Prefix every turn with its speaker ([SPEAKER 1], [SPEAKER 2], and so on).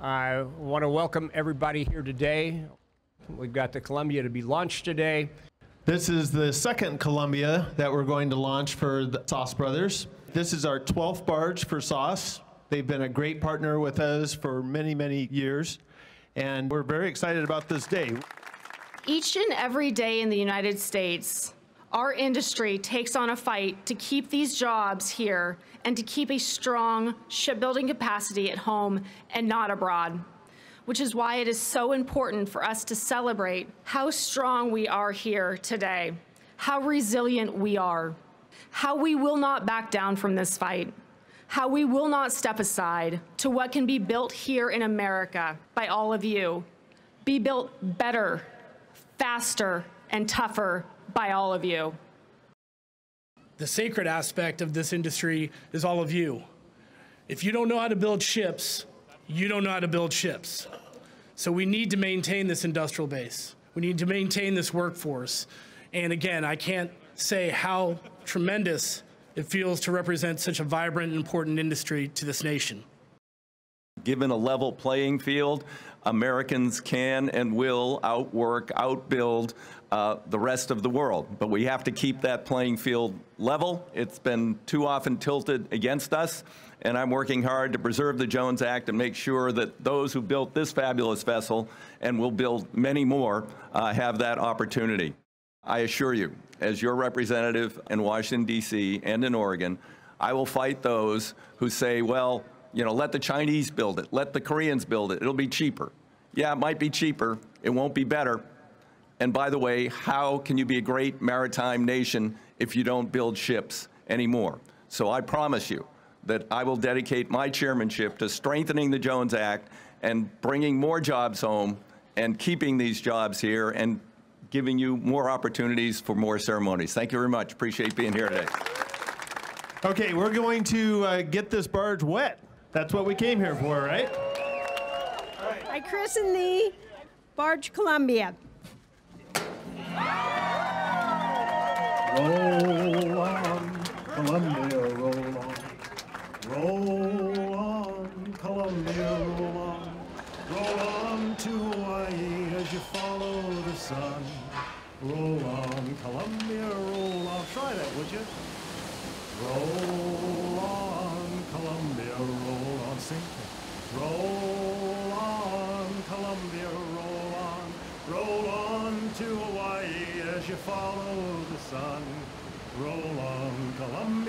[SPEAKER 1] I want to welcome everybody here today. We've got the Columbia to be launched today.
[SPEAKER 2] This is the second Columbia that we're going to launch for the Sause Brothers. This is our 12th barge for Sause. They've been a great partner with us for many, many years, and we're very excited about this day.
[SPEAKER 3] Each and every day in the United States, our industry takes on a fight to keep these jobs here and to keep a strong shipbuilding capacity at home and not abroad, which is why it is so important for us to celebrate how strong we are here today, how resilient we are, how we will not back down from this fight, how we will not step aside to what can be built here in America by all of you, be built better, faster, and tougher by all of you.
[SPEAKER 4] The sacred aspect of this industry is all of you. If you don't know how to build ships, you don't know how to build ships. So we need to maintain this industrial base. We need to maintain this workforce. And again, I can't say how tremendous it feels to represent such a vibrant and important industry to this nation.
[SPEAKER 5] Given a level playing field, Americans can and will outwork, outbuild uh, the rest of the world. But we have to keep that playing field level. It's been too often tilted against us, and I'm working hard to preserve the Jones Act and make sure that those who built this fabulous vessel and will build many more uh, have that opportunity. I assure you, as your representative in Washington, D.C. and in Oregon, I will fight those who say, well, you know, let the Chinese build it, let the Koreans build it, it'll be cheaper. Yeah, it might be cheaper, it won't be better. And by the way, how can you be a great maritime nation if you don't build ships anymore? So I promise you that I will dedicate my chairmanship to strengthening the Jones Act and bringing more jobs home and keeping these jobs here and giving you more opportunities for more ceremonies. Thank you very much. Appreciate being here today.
[SPEAKER 2] Okay, we're going to uh, get this barge wet. That's what we came here for, right?
[SPEAKER 6] I christen thee Barge Columbia.
[SPEAKER 7] Roll on, Columbia, roll on. Roll on, Columbia, roll on. Roll on to Hawaii as you follow the sun. Roll on, Columbia, roll on. Try that, would you? Roll on, Columbia, roll on. Roll on, Columbia, roll on. Roll on to Hawaii as you follow the sun. Roll on, Columbia.